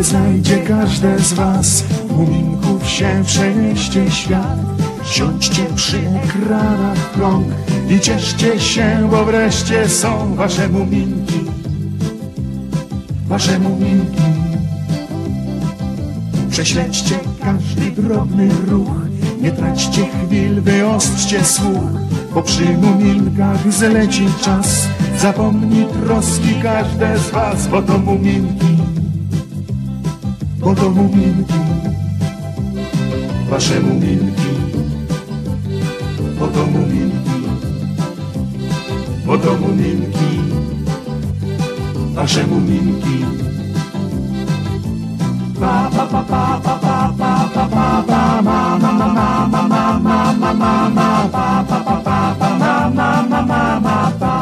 nie znajdzie każde z was. Muminków się przenieście świat. Siądźcie przy ekranach krąg i cieszcie się, bo wreszcie są wasze muminki. Wasze muminki. Prześledźcie każdy drobny ruch, nie traćcie chwil, wyostrzcie słuch, bo przy muminkach zleci czas. Zapomni troski każde z was, bo to muminki, Bogomu milki, waszemu milki, Bogomu milki, Bogomu milki, waszemu milki. Pa pa pa pa pa pa pa pa pa pa ma ma ma ma ma ma ma ma ma ma pa pa pa pa pa ma ma ma ma ma pa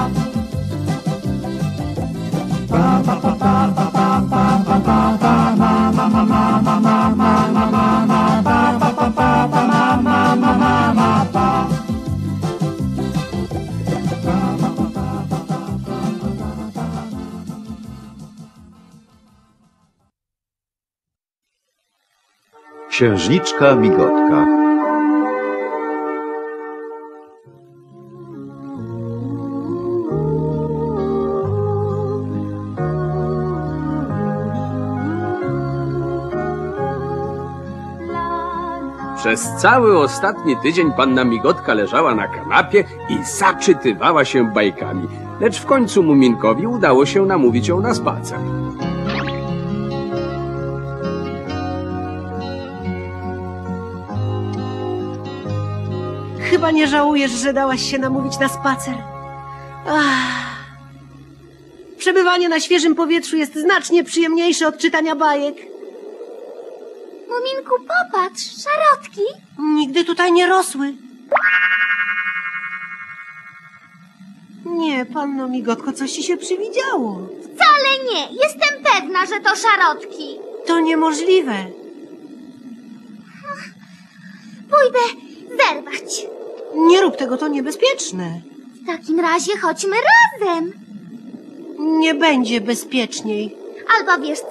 pa pa pa Księżniczka Migotka. Przez cały ostatni tydzień panna Migotka leżała na kanapie i zaczytywała się bajkami. Lecz w końcu Muminkowi udało się namówić ją na spacer. Chyba nie żałujesz, że dałaś się namówić na spacer. Ach. Przebywanie na świeżym powietrzu jest znacznie przyjemniejsze od czytania bajek. Muminku, popatrz, szarotki. Nigdy tutaj nie rosły. Nie, panno Migotko, coś ci się przywidziało. Wcale nie, jestem pewna, że to szarotki. To niemożliwe. Pójdę zerwać. Nie rób tego, to niebezpieczne. W takim razie chodźmy razem. Nie będzie bezpieczniej. Albo wiesz co?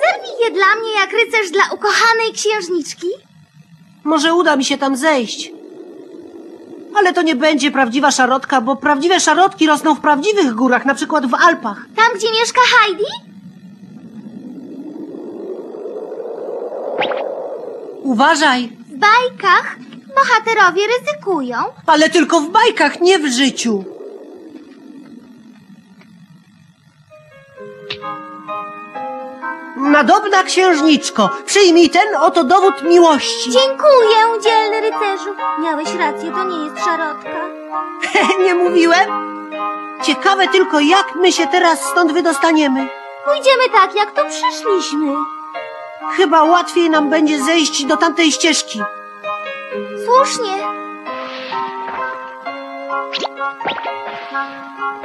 Zerwij je dla mnie jak rycerz dla ukochanej księżniczki. Może uda mi się tam zejść. Ale to nie będzie prawdziwa szarotka, bo prawdziwe szarotki rosną w prawdziwych górach, na przykład w Alpach. Tam, gdzie mieszka Heidi? Uważaj, W bajkach bohaterowie ryzykują. ale tylko w bajkach, nie w życiu. Nadobna księżniczko, przyjmij ten oto dowód miłości. Dziękuję, dzielny rycerzu. Miałeś rację, to nie jest szarotka. nie mówiłem? Ciekawe tylko, jak my się teraz stąd wydostaniemy. Pójdziemy tak, jak tu przyszliśmy. Chyba łatwiej nam będzie zejść do tamtej ścieżki. Słusznie.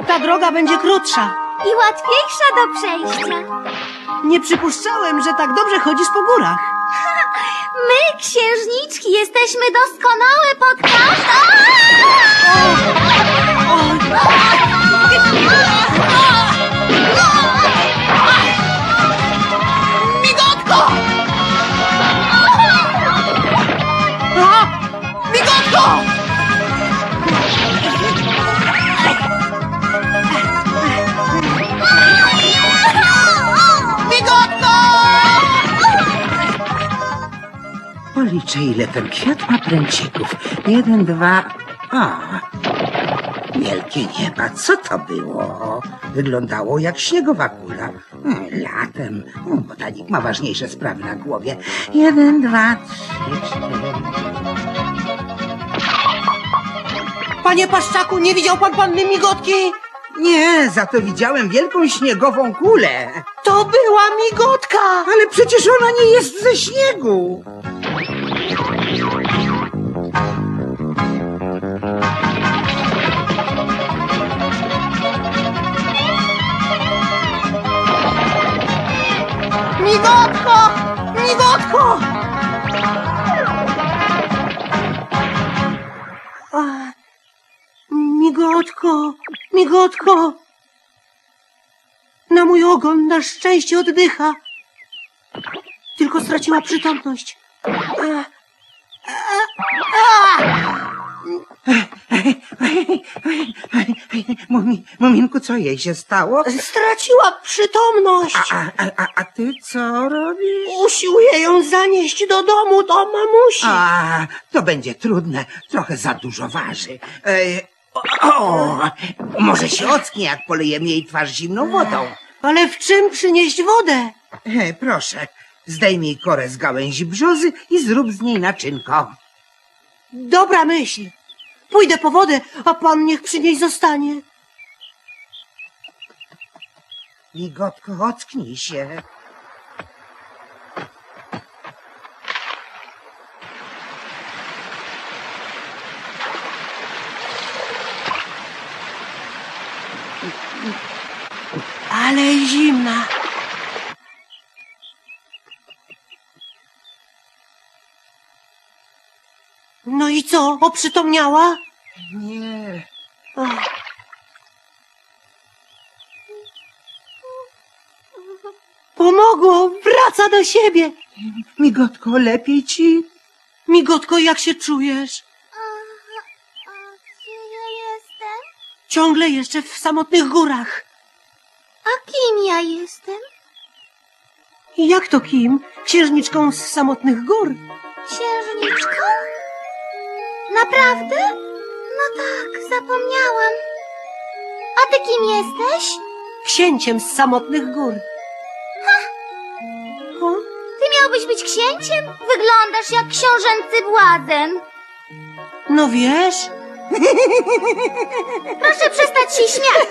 Ta droga będzie krótsza. I łatwiejsza do przejścia. Nie przypuszczałem, że tak dobrze chodzisz po górach. My, księżniczki, jesteśmy doskonałe pod każdą... Policzę, ile ten kwiat ma pręcików. Jeden, dwa... A, wielkie nieba, co to było? Wyglądało jak śniegowa kula. Hmm, Latem. Hmm, Botanik ma ważniejsze sprawy na głowie. Jeden, dwa, trzy, cztery... Panie Paszczaku, nie widział pan panny Migotki? Nie, za to widziałem wielką śniegową kulę. To była Migotka! Ale przecież ona nie jest ze śniegu. Migotko, migotko! Na mój ogon na szczęście oddycha. tylko straciła przytomność. Mumi, Muminku, co jej się stało? Straciła przytomność. A, a, a, a ty co robisz? Usiłuję ją zanieść do domu, do mamusi. A, to będzie trudne. Trochę za dużo waży. E, o, może się ocknie, jak polejemy jej twarz zimną wodą. Ale w czym przynieść wodę? E, proszę, zdejmij korę z gałęzi brzozy i zrób z niej naczynko. Dobra myśl. Pójdę po wodę, a pan niech przy niej zostanie. Migotko, ocknij się. Ale zimna. No i co, oprzytomniała? Nie. Ach. Pomogło, wraca do siebie. Migotko, lepiej ci? Migotko, jak się czujesz? Gdzie ja jestem? Ciągle jeszcze w samotnych górach. A kim ja jestem? Jak to kim? Księżniczką z samotnych gór. Księżniczką? Naprawdę? No tak, zapomniałam. A ty kim jesteś? Księciem z samotnych gór. O, Ty miałbyś być księciem? Wyglądasz jak książęcy błazen. no wiesz, Proszę przestać się śmiać.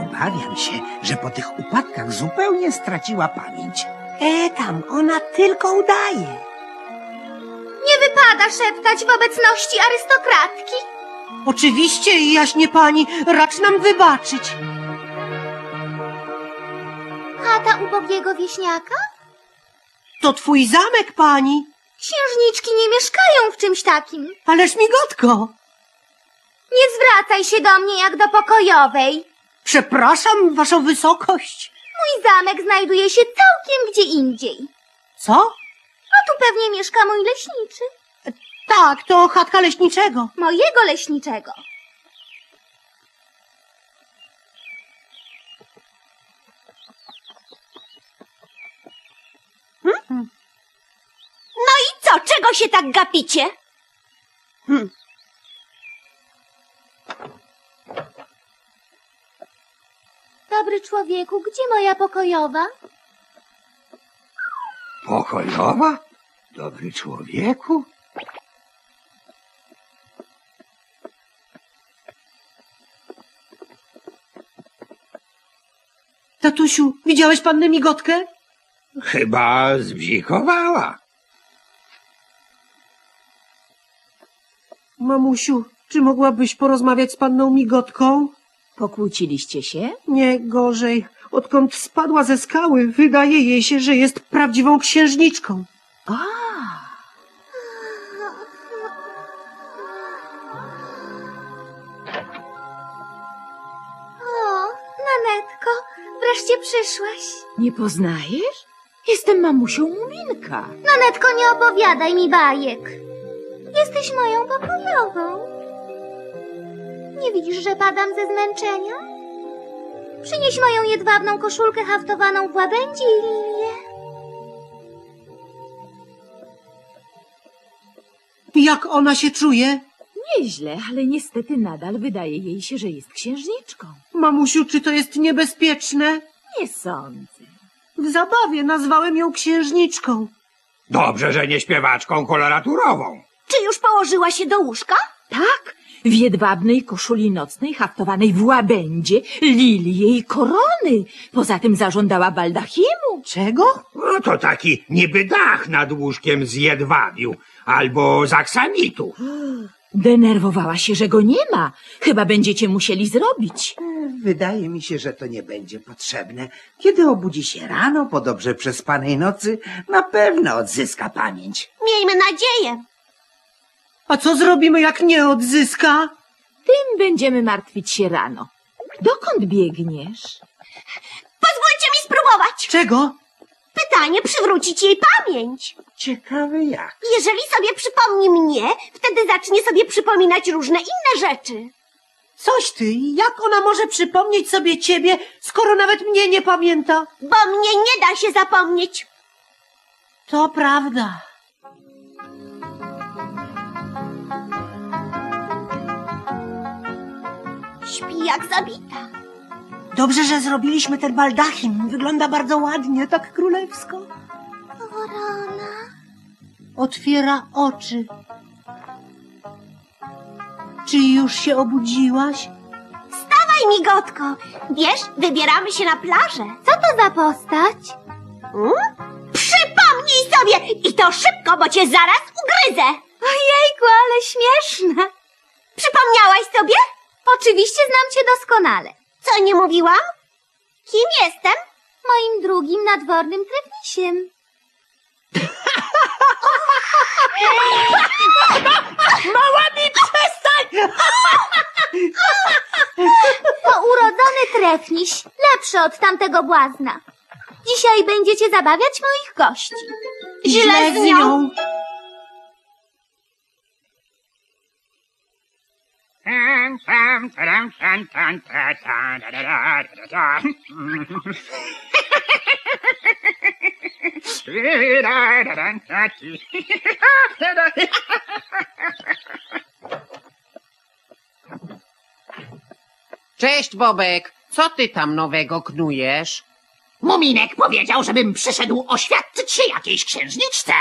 Obawiam się, że po tych upadkach zupełnie straciła pamięć. e tam, ona tylko udaje. Nie wypada szeptać w obecności arystokratki. Oczywiście, jaśnie pani, racz nam wybaczyć. Chata ubogiego wieśniaka? To twój zamek, pani. Księżniczki nie mieszkają w czymś takim. Ależ migotko. Nie zwracaj się do mnie jak do pokojowej. Przepraszam, waszą wysokość. Mój zamek znajduje się całkiem gdzie indziej. Co? A tu pewnie mieszka mój leśniczy. Tak, to chatka leśniczego. Mojego leśniczego. Czego się tak gapicie? Hm. Dobry człowieku, gdzie moja pokojowa? Pokojowa? Dobry człowieku? Tatusiu, widziałeś pannę migotkę? Chyba zbzikowała. Mamusiu, czy mogłabyś porozmawiać z panną migotką? Pokłóciliście się? Nie gorzej. Odkąd spadła ze skały, wydaje jej się, że jest prawdziwą księżniczką. A, O, Nanetko, wreszcie przyszłaś. nie poznajesz? Jestem mamusią Muminka. Nanetko, nie opowiadaj mi bajek. Jesteś moją pokojową. Nie widzisz, że padam ze zmęczenia? Przynieś moją jedwabną koszulkę haftowaną w łabędzi i lilię. Jak ona się czuje? Nieźle, ale niestety nadal wydaje jej się, że jest księżniczką. Mamusiu, czy to jest niebezpieczne? Nie sądzę. W zabawie nazwałem ją księżniczką. Dobrze, że nie śpiewaczką koloraturową. Czy już położyła się do łóżka? Tak, w jedwabnej koszuli nocnej haftowanej w łabędzie, lilii i korony. Poza tym zażądała baldachimu. Czego? No to taki niby dach nad łóżkiem z jedwabiu albo z aksamitu. Denerwowała się, że go nie ma. Chyba będziecie musieli zrobić. Wydaje mi się, że to nie będzie potrzebne. Kiedy obudzi się rano po dobrze przespanej nocy, na pewno odzyska pamięć. Miejmy nadzieję. A co zrobimy, jak nie odzyska? tym będziemy martwić się rano. Dokąd biegniesz? Pozwólcie mi spróbować. Czego? Pytanie przywrócić jej pamięć. Ciekawe jak. Jeżeli sobie przypomni mnie, wtedy zacznie sobie przypominać różne inne rzeczy. Coś ty, jak ona może przypomnieć sobie ciebie, skoro nawet mnie nie pamięta? Bo mnie nie da się zapomnieć. To prawda. Śpi jak zabita. Dobrze, że zrobiliśmy ten baldachim. Wygląda bardzo ładnie, tak królewsko. Korona. Otwiera oczy. Czy już się obudziłaś? Wstawaj, migotko. Wiesz, wybieramy się na plażę. Co to za postać? Hmm? Przypomnij sobie! I to szybko, bo cię zaraz ugryzę. Ojejku, ale śmieszne. Przypomniałaś sobie? Oczywiście znam cię doskonale. Co nie mówiłam? Kim jestem? Moim drugim nadwornym trefnisiem. To urodzony trefniś, lepszy od tamtego błazna. Dzisiaj będziecie zabawiać moich gości. Źle z nią. Cześć, Bobek. Co ty tam nowego knujesz? Muminek powiedział, żebym przyszedł oświadczyć się jakiejś księżniczce.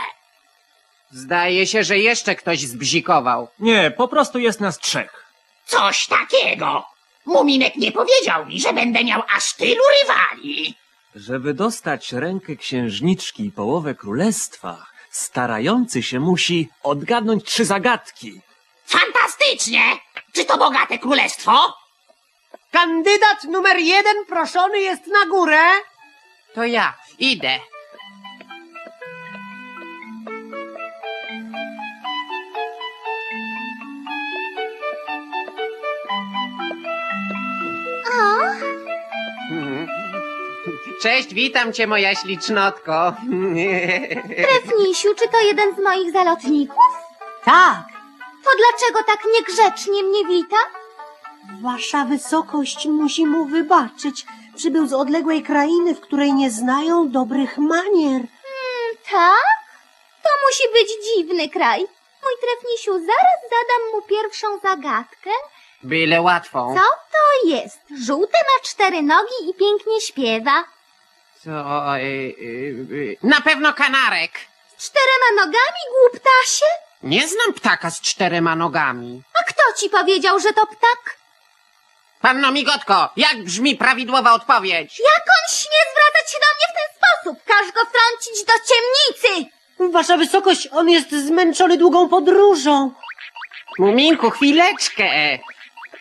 Zdaje się, że jeszcze ktoś zbzikował. Nie, po prostu jest nas trzech. Coś takiego. Muminek nie powiedział mi, że będę miał aż tylu rywali. Żeby dostać rękę księżniczki i połowę królestwa, starający się musi odgadnąć trzy zagadki. Fantastycznie! Czy to bogate królestwo? Kandydat numer jeden proszony jest na górę. To ja. Idę. Cześć, witam cię, moja ślicznotko. Trefnisiu, czy to jeden z moich zalotników? Tak, To dlaczego tak niegrzecznie mnie wita? wasza wysokość musi mu wybaczyć. Przybył z odległej krainy, w której nie znają dobrych manier. Tak? To musi być dziwny kraj. Mój trefnisiu, zaraz zadam mu pierwszą zagadkę. Byle łatwą. Co to jest? Żółte ma cztery nogi i pięknie śpiewa. Co? y, y, y, Na pewno kanarek. Z czterema nogami, głuptasie? Nie znam ptaka z czterema nogami. A kto ci powiedział, że to ptak? Panno Migotko, jak brzmi prawidłowa odpowiedź? Jak on śmie zwracać się do mnie w ten sposób? Każ go wtrącić do ciemnicy! Wasza wysokość, on jest zmęczony długą podróżą. Muminku, chwileczkę.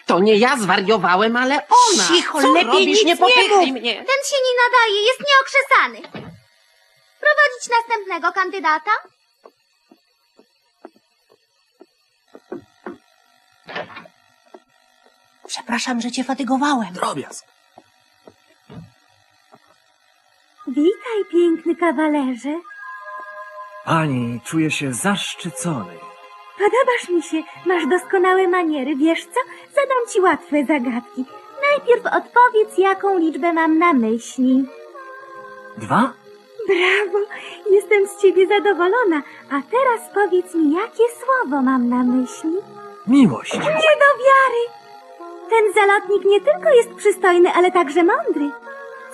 To nie ja zwariowałem, ale ona. Cicho, Co lepiej robisz? nic nie nie popychaj mów. mnie. Ten się nie nadaje, jest nieokrzesany. Prowadzić następnego kandydata? Przepraszam, że cię fatygowałem. Drobiazg. Witaj, piękny kawalerze. Pani, czuję się zaszczycony. Podobasz mi się, masz doskonałe maniery. Wiesz co? Zadam ci łatwe zagadki. Najpierw odpowiedz, jaką liczbę mam na myśli. Dwa? Brawo, jestem z ciebie zadowolona. A teraz powiedz mi, jakie słowo mam na myśli? Miłość. Nie do wiary! Ten zalotnik nie tylko jest przystojny, ale także mądry.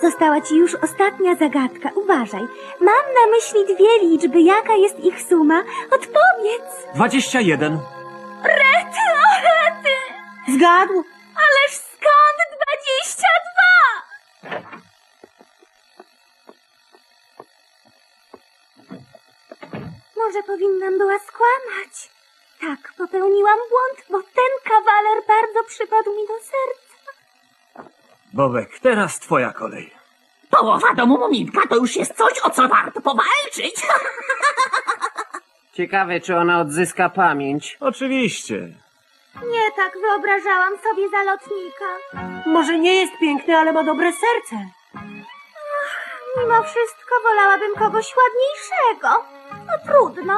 Została ci już ostatnia zagadka. Uważaj. Mam na myśli dwie liczby. Jaka jest ich suma? Odpowiedz! Dwadzieścia jeden. Rety! Zgadł? Ależ skąd dwadzieścia dwa? Może powinnam była skłamać. Tak, popełniłam błąd, bo ten kawaler bardzo przypadł mi do serca. Bobek, teraz twoja kolej. Połowa domu Muminka to już jest coś, o co warto powalczyć. Ciekawe, czy ona odzyska pamięć. Oczywiście. Nie tak wyobrażałam sobie zalotnika. Może nie jest piękny, ale ma dobre serce. Mimo wszystko wolałabym kogoś ładniejszego. No trudno.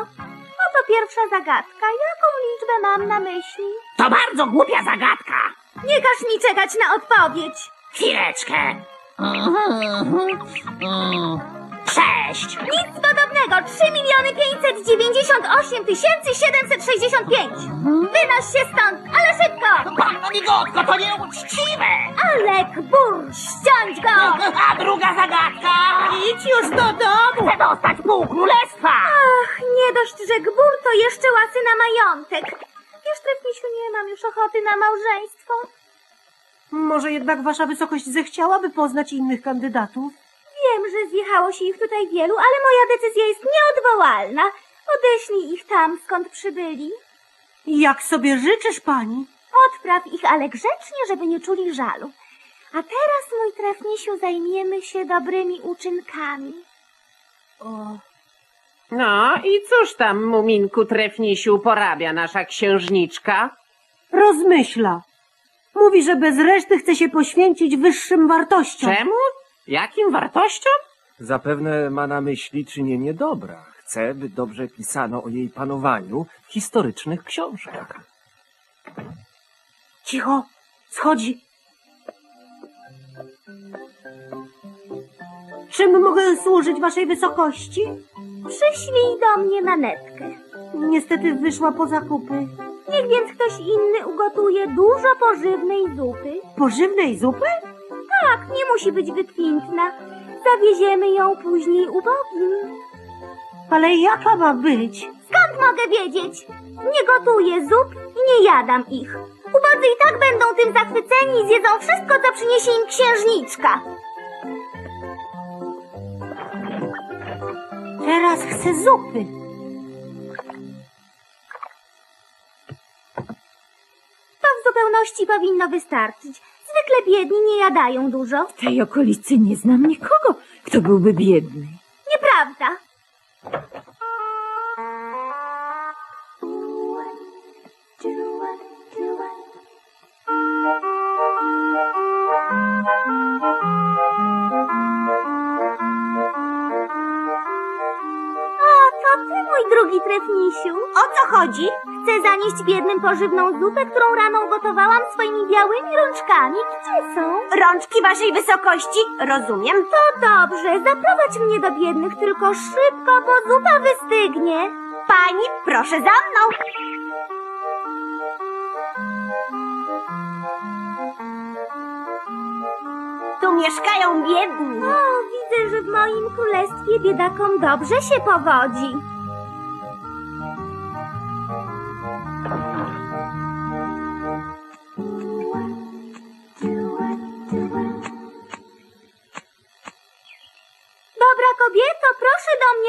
Oto pierwsza zagadka. Jaką liczbę mam na myśli? To bardzo głupia zagadka. Nie każ mi czekać na odpowiedź. Chwileczkę. Mhm. Mm. Sześć. Nic podobnego. 3 miliony 598 tysięcy 765. Wynoś się stąd, ale szybko. Panno Migotko, to nieuczciwe. Alek, burz, ściąć go. A druga zagadka. Idź już do domu! Chcę dostać pół królestwa. Ach, nie dość, że gbur to jeszcze łasy na majątek. Wiesz, Trefnisiu, nie mam już ochoty na małżeństwo. Może jednak wasza wysokość zechciałaby poznać innych kandydatów? Wiem, że zjechało się ich tutaj wielu, ale moja decyzja jest nieodwołalna. Odeślij ich tam, skąd przybyli. Jak sobie życzysz, pani? Odpraw ich, ale grzecznie, żeby nie czuli żalu. A teraz, mój trefnisiu, zajmiemy się dobrymi uczynkami. No i cóż tam, Muminku Trefnisiu, porabia nasza księżniczka? Rozmyśla. Mówi, że bez reszty chce się poświęcić wyższym wartościom. Czemu? Jakim wartościom? Zapewne ma na myśli czynienie dobra. Chce, by dobrze pisano o jej panowaniu w historycznych książkach. Cicho, schodzi. Czym mogę służyć waszej wysokości? Przyślij do mnie nanetkę. Niestety wyszła po zakupy. Niech więc ktoś inny ugotuje dużo pożywnej zupy. Pożywnej zupy? Tak, nie musi być wykwintna. Zawieziemy ją później ubogim. Ale jaka ma być? Skąd mogę wiedzieć? Nie gotuję zup i nie jadam ich. Ubodzy i tak będą tym zachwyceni i zjedzą wszystko, co przyniesie im księżniczka. Teraz chcę zupy. To w zupełności powinno wystarczyć. Zwykle biedni nie jadają dużo. W tej okolicy nie znam nikogo, kto byłby biedny. Nieprawda. Mój drugi trefnisiu. O co chodzi? Chcę zanieść biednym pożywną zupę, którą rano ugotowałam swoimi białymi rączkami. Gdzie są? Rączki waszej wysokości, rozumiem. To dobrze, zaprowadź mnie do biednych, tylko szybko, bo zupa wystygnie. Pani, proszę za mną. Tu mieszkają biedni. O, widzę, że w moim królestwie biedakom dobrze się powodzi.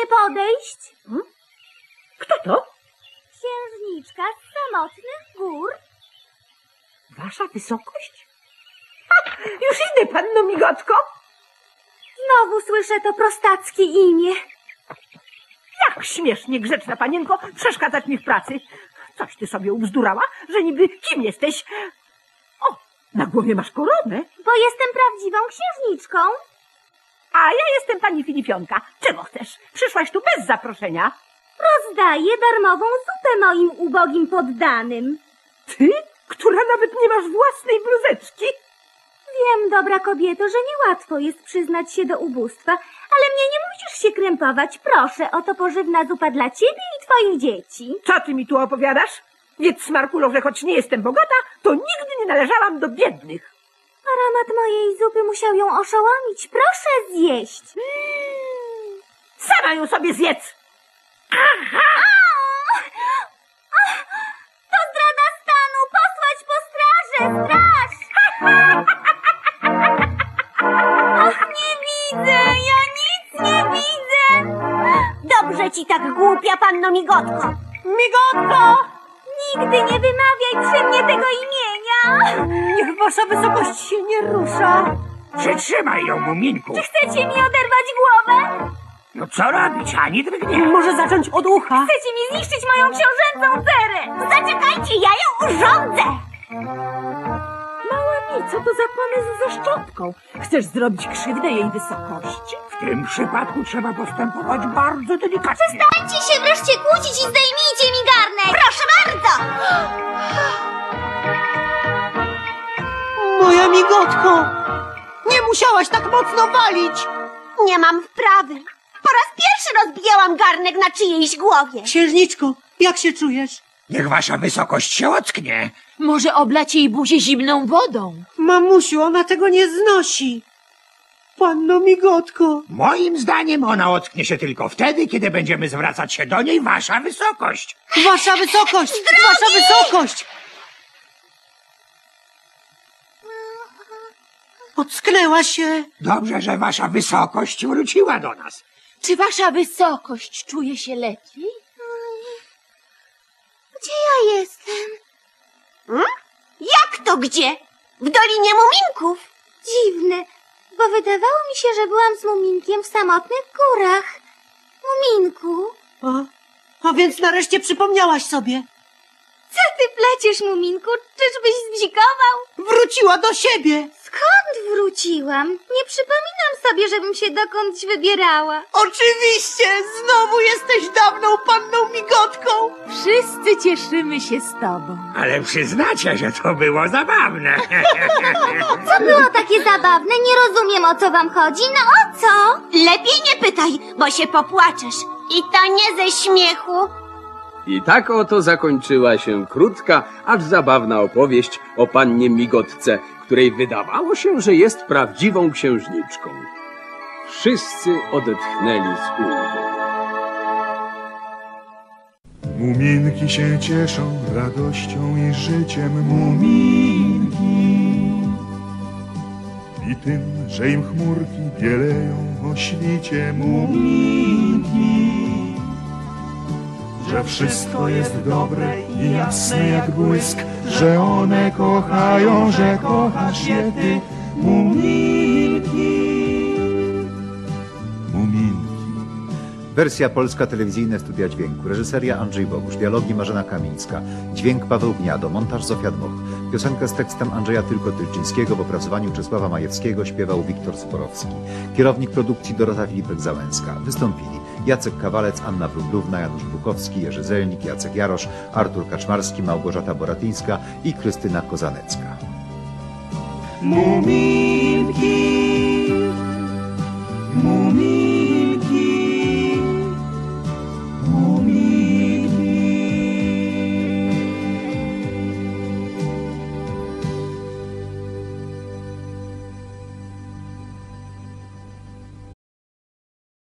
Mnie podejść. Kto to? Księżniczka z samotnych gór. Wasza wysokość? Ha, już idę, panno Migotko. Znowu słyszę to prostackie imię. Jak śmiesznie, grzeczna panienko, przeszkadzać mi w pracy. Coś ty sobie ubzdurała, że niby kim jesteś? O, na głowie masz koronę, Bo jestem prawdziwą księżniczką. A ja jestem pani Filipionka. Czego chcesz? Przyszłaś tu bez zaproszenia. Rozdaję darmową zupę moim ubogim poddanym. Ty, która nawet nie masz własnej bluzeczki? Wiem, dobra kobieto, że niełatwo jest przyznać się do ubóstwa, ale mnie nie musisz się krępować. Proszę, oto pożywna zupa dla ciebie i twoich dzieci. Co ty mi tu opowiadasz? Wiedz, Smarkulo, że choć nie jestem bogata, to nigdy nie należałam do biednych. Aromat mojej zupy musiał ją oszołomić. Proszę zjeść. Sama ją sobie zjedz. To zdrada stanu! Posłać po straży! Straż! Och, nie widzę! Ja nic nie widzę! Dobrze ci tak, głupia panno Migotko. Migotko! Nigdy nie wymawiaj przy mnie tego imienia! Niech wasza wysokość się nie rusza. Przytrzymaj ją, Muminku. Czy chcecie mi oderwać głowę? No co robić, ani drgnie. Może zacząć od ucha? Chcecie mi zniszczyć moją książęcą cerę! Zaczekajcie, ja ją urządzę! Mała mi, co to za pomysł ze szczotką? Chcesz zrobić krzywdę jej wysokości? W tym przypadku trzeba postępować bardzo delikatnie. Przestańcie się wreszcie kłócić i zdejmijcie mi garnek! Migotko! Nie musiałaś tak mocno walić! Nie mam wprawy. Po raz pierwszy rozbijałam garnek na czyjejś głowie. Księżniczko, jak się czujesz? Niech wasza wysokość się ocknie. Może oblać jej buzię zimną wodą? Mamusiu, ona tego nie znosi. Panno migotko. Moim zdaniem ona ocknie się tylko wtedy, kiedy będziemy zwracać się do niej wasza wysokość. Wasza wysokość! Wasza wysokość! Ocknęła się. Dobrze, że wasza wysokość wróciła do nas. Czy wasza wysokość czuje się lepiej? Gdzie ja jestem? Hmm? Jak to gdzie? W Dolinie Muminków. Dziwne, bo wydawało mi się, że byłam z Muminkiem w samotnych górach. Muminku, A, a więc nareszcie przypomniałaś sobie. co ty pleciesz, Muminku? Czyżbyś zbzikował? Wróciła do siebie. Skąd wróciłam? Nie przypominam sobie, żebym się dokądś wybierała. Oczywiście! Znowu jesteś dawną panną migotką. Wszyscy cieszymy się z tobą. Ale przyznacie, że to było zabawne. Co było takie zabawne? Nie rozumiem, o co wam chodzi. No o co? Lepiej nie pytaj, bo się popłaczesz. I to nie ze śmiechu. I tak oto zakończyła się krótka, aż zabawna opowieść o pannie Migotce, której wydawało się, że jest prawdziwą księżniczką. Wszyscy odetchnęli z ulgą. Muminki się cieszą radością i życiem Muminki I tym, że im chmurki bieleją o świcie Muminki Że wszystko jest dobre i jasne jak błysk Że one kochają, że kochasz je ty Muminki Muminki Wersja polska, telewizyjne studia dźwięku. Reżyseria Andrzej Bogusz, dialogi Marzena Kamińska, dźwięk Paweł Gniado, montaż Zofia Dmoch. Piosenkę z tekstem Andrzeja Tylko-Tylczyńskiego w opracowaniu Czesława Majewskiego śpiewał Wiktor Sporowski. Kierownik produkcji Dorota Filipek-Załęska. Wystąpili Jacek Kawalec, Anna Wróblówna, Janusz Bukowski, Jerzy Zelnik, Jacek Jarosz, Artur Kaczmarski, Małgorzata Boratyńska i Krystyna Kozanecka. Muminki